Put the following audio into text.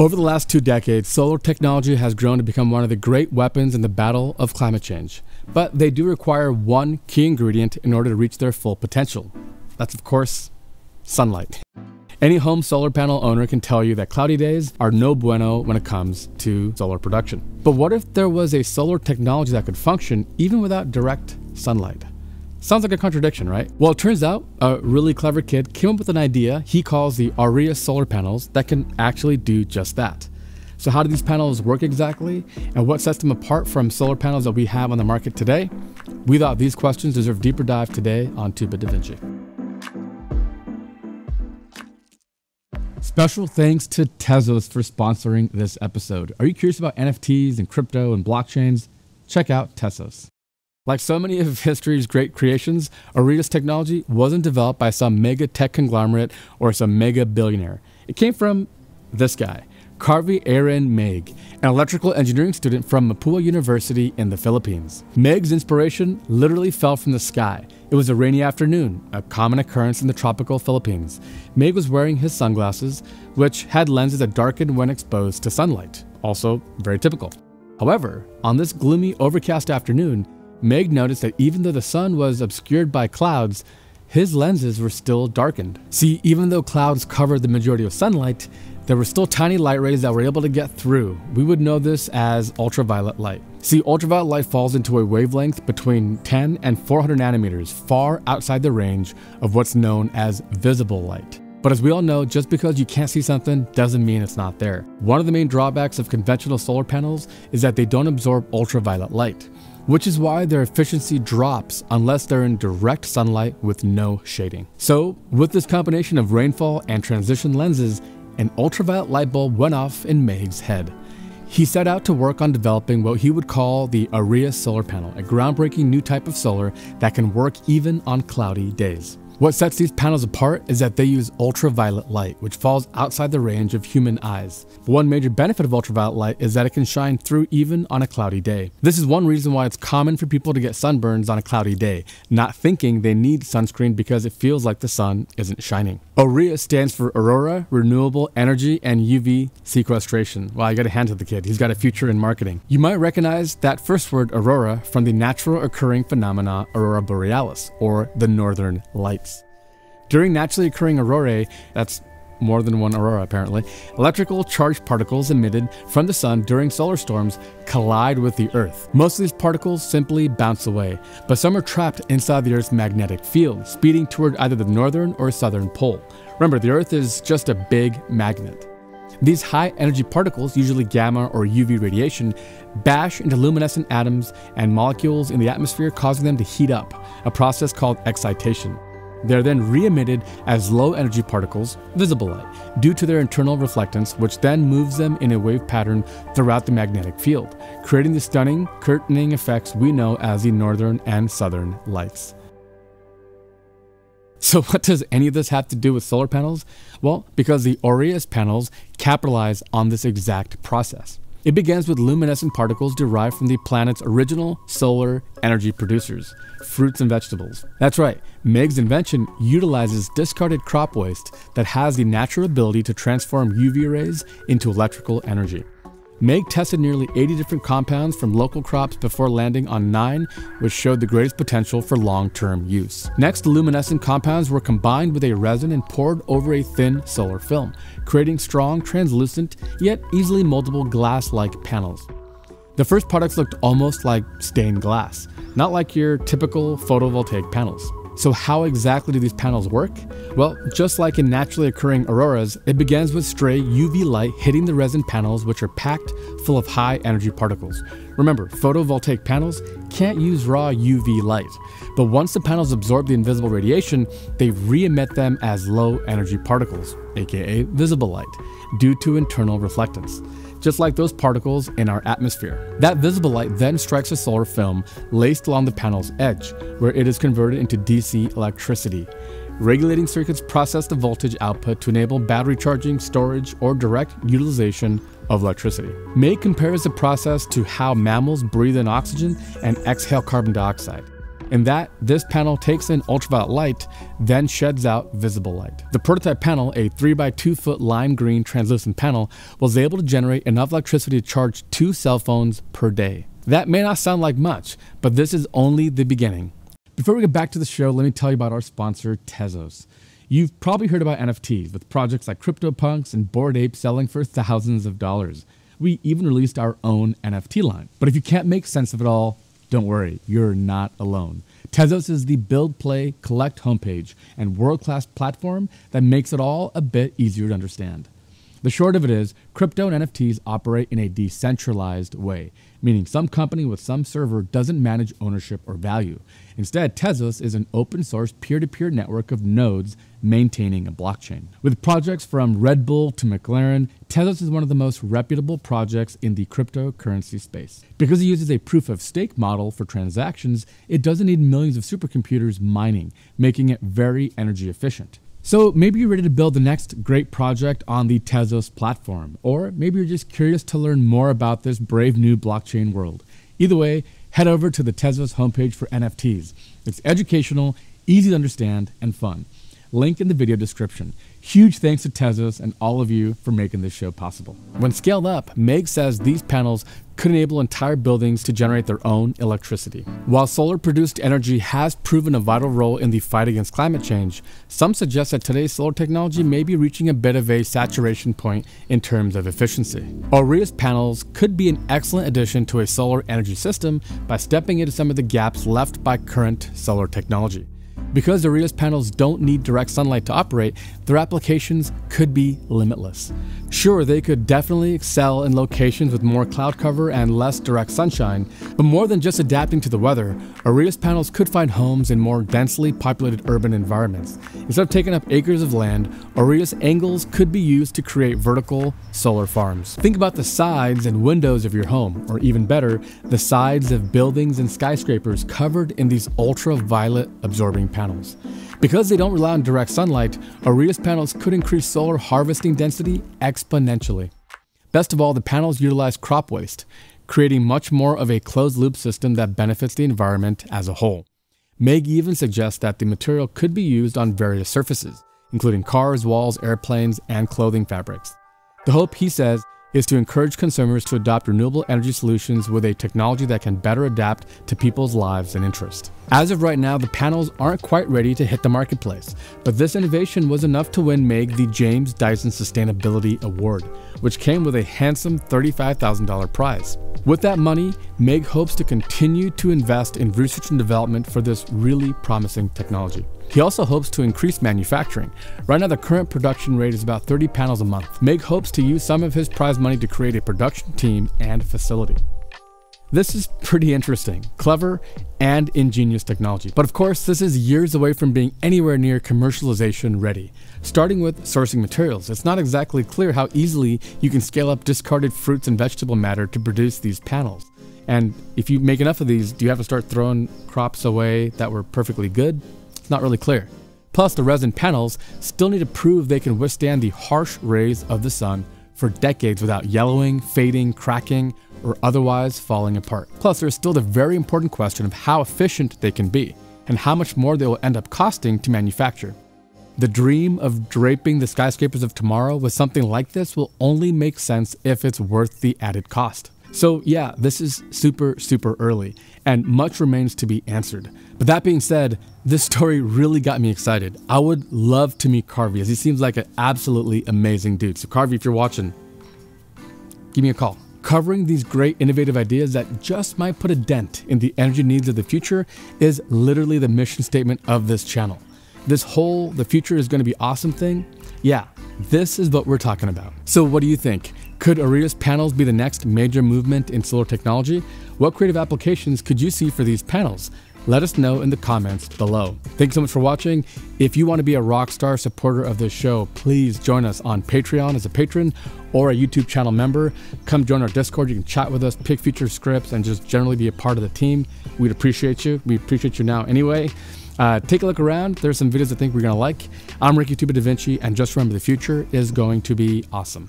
Over the last two decades, solar technology has grown to become one of the great weapons in the battle of climate change. But they do require one key ingredient in order to reach their full potential. That's, of course, sunlight. Any home solar panel owner can tell you that cloudy days are no bueno when it comes to solar production. But what if there was a solar technology that could function even without direct sunlight? Sounds like a contradiction, right? Well, it turns out a really clever kid came up with an idea he calls the Aureus solar panels that can actually do just that. So, how do these panels work exactly? And what sets them apart from solar panels that we have on the market today? We thought these questions deserve deeper dive today on Two Bit Da Vinci. Special thanks to Tezos for sponsoring this episode. Are you curious about NFTs and crypto and blockchains? Check out Tezos. Like so many of history's great creations, Aureus technology wasn't developed by some mega tech conglomerate or some mega billionaire. It came from this guy, Carvey Ehren Maigue, an electrical engineering student from Mapua University in the Philippines. Maigue's inspiration literally fell from the sky. It was a rainy afternoon, a common occurrence in the tropical Philippines. Maigue was wearing his sunglasses, which had lenses that darkened when exposed to sunlight. Also, very typical. However, on this gloomy, overcast afternoon, Maigue noticed that even though the sun was obscured by clouds, his lenses were still darkened. See, even though clouds covered the majority of sunlight, there were still tiny light rays that were able to get through. We would know this as ultraviolet light. See, ultraviolet light falls into a wavelength between 10 and 400 nanometers, far outside the range of what's known as visible light. But as we all know, just because you can't see something doesn't mean it's not there. One of the main drawbacks of conventional solar panels is that they don't absorb ultraviolet light which is why their efficiency drops unless they're in direct sunlight with no shading. So, with this combination of rainfall and transition lenses, an ultraviolet light bulb went off in Maigue's head. He set out to work on developing what he would call the Aureus solar panel, a groundbreaking new type of solar that can work even on cloudy days. What sets these panels apart is that they use ultraviolet light, which falls outside the range of human eyes. One major benefit of ultraviolet light is that it can shine through even on a cloudy day. This is one reason why it's common for people to get sunburns on a cloudy day, not thinking they need sunscreen because it feels like the sun isn't shining. Aureus stands for Aurora, Renewable Energy, and UV Sequestration. Well, I gotta hand to the kid, he's got a future in marketing. You might recognize that first word, Aurora, from the natural occurring phenomena Aurora Borealis, or the Northern Lights. During naturally occurring aurorae, that's more than one aurora apparently, electrical charged particles emitted from the sun during solar storms collide with the Earth. Most of these particles simply bounce away, but some are trapped inside the Earth's magnetic field, speeding toward either the northern or southern pole. Remember, the Earth is just a big magnet. These high energy particles, usually gamma or UV radiation, bash into luminescent atoms and molecules in the atmosphere, causing them to heat up, a process called excitation. They're then re emitted as low energy particles, visible light, due to their internal reflectance, which then moves them in a wave pattern throughout the magnetic field, creating the stunning, curtaining effects we know as the northern and southern lights. So, what does any of this have to do with solar panels? Well, because the Aureus panels capitalize on this exact process. It begins with luminescent particles derived from the planet's original solar energy producers, fruits and vegetables. That's right, Maigue's invention utilizes discarded crop waste that has the natural ability to transform UV rays into electrical energy. Maigue tested nearly 80 different compounds from local crops before landing on nine, which showed the greatest potential for long term use. Next, luminescent compounds were combined with a resin and poured over a thin solar film, creating strong, translucent, yet easily moldable glass like panels. The first products looked almost like stained glass, not like your typical photovoltaic panels. So, how exactly do these panels work? Well, just like in naturally occurring auroras, it begins with stray UV light hitting the resin panels, which are packed full of high energy particles. Remember, photovoltaic panels can't use raw UV light, but once the panels absorb the invisible radiation, they re emit them as low energy particles, aka visible light, due to internal reflectance just like those particles in our atmosphere. That visible light then strikes a solar film laced along the panel's edge, where it is converted into DC electricity. Regulating circuits process the voltage output to enable battery charging, storage, or direct utilization of electricity. Maigue compares the process to how mammals breathe in oxygen and exhale carbon dioxide. In that, this panel takes in ultraviolet light, then sheds out visible light. The prototype panel, a 3x2 foot lime green translucent panel, was able to generate enough electricity to charge two cell phones per day. That may not sound like much, but this is only the beginning. Before we get back to the show, let me tell you about our sponsor, Tezos. You've probably heard about NFTs with projects like CryptoPunks and Bored Ape selling for thousands of dollars. We even released our own NFT line. But if you can't make sense of it all, don't worry, you're not alone. Tezos is the build, play, collect homepage and world class platform that makes it all a bit easier to understand. The short of it is, crypto and NFTs operate in a decentralized way, meaning some company with some server doesn't manage ownership or value. Instead, Tezos is an open source peer to peer network of nodes maintaining a blockchain. With projects from Red Bull to McLaren, Tezos is one of the most reputable projects in the cryptocurrency space. Because it uses a proof of stake model for transactions, it doesn't need millions of supercomputers mining, making it very energy efficient. So maybe you're ready to build the next great project on the Tezos platform, or maybe you're just curious to learn more about this brave new blockchain world. Either way, head over to the Tezos homepage for NFTs. It's educational, easy to understand, and fun. Link in the video description. Huge thanks to Tezos and all of you for making this show possible. When scaled up, Maigue says these panels could enable entire buildings to generate their own electricity. While solar produced energy has proven a vital role in the fight against climate change, some suggest that today's solar technology may be reaching a bit of a saturation point in terms of efficiency. Aureus panels could be an excellent addition to a solar energy system by stepping into some of the gaps left by current solar technology. Because the Aureus panels don't need direct sunlight to operate, their applications could be limitless. Sure, they could definitely excel in locations with more cloud cover and less direct sunshine, but more than just adapting to the weather, Aureus panels could find homes in more densely populated urban environments. Instead of taking up acres of land, Aureus angles could be used to create vertical solar farms. Think about the sides and windows of your home, or even better, the sides of buildings and skyscrapers covered in these ultraviolet absorbing panels. Because they don't rely on direct sunlight, Aureus panels could increase solar harvesting density exponentially. Best of all, the panels utilize crop waste, creating much more of a closed loop system that benefits the environment as a whole. Maigue even suggests that the material could be used on various surfaces, including cars, walls, airplanes, and clothing fabrics. The hope, he says, is to encourage consumers to adopt renewable energy solutions with a technology that can better adapt to people's lives and interests. As of right now, the panels aren't quite ready to hit the marketplace, but this innovation was enough to win Maigue the James Dyson Sustainability Award, which came with a handsome $35,000 prize. With that money, Maigue hopes to continue to invest in research and development for this really promising technology. He also hopes to increase manufacturing. Right now, the current production rate is about 30 panels a month. Maigue hopes to use some of his prize money to create a production team and facility. This is pretty interesting, clever, and ingenious technology. But of course, this is years away from being anywhere near commercialization ready. Starting with sourcing materials, it's not exactly clear how easily you can scale up discarded fruits and vegetable matter to produce these panels. And if you make enough of these, do you have to start throwing crops away that were perfectly good? Not really clear. Plus, the resin panels still need to prove they can withstand the harsh rays of the sun for decades without yellowing, fading, cracking, or otherwise falling apart. Plus, there's still the very important question of how efficient they can be, and how much more they will end up costing to manufacture. The dream of draping the skyscrapers of tomorrow with something like this will only make sense if it's worth the added cost. So, yeah, this is super, super early, and much remains to be answered. But that being said, this story really got me excited. I would love to meet Carvey, as he seems like an absolutely amazing dude. So, Carvey, if you're watching, give me a call. Covering these great innovative ideas that just might put a dent in the energy needs of the future is literally the mission statement of this channel. This whole the future is going to be awesome thing, yeah, this is what we're talking about. So, what do you think? Could Aureus panels be the next major movement in solar technology? What creative applications could you see for these panels? Let us know in the comments below. Thanks so much for watching. If you want to be a rockstar supporter of this show, please join us on Patreon as a patron or a YouTube channel member. Come join our Discord. You can chat with us, pick future scripts, and just generally be a part of the team. We'd appreciate you. We appreciate you now anyway. Uh, take a look around. There's some videos I think we're going to like. I'm Ricky Two Bit Da Vinci, and just remember the future is going to be awesome.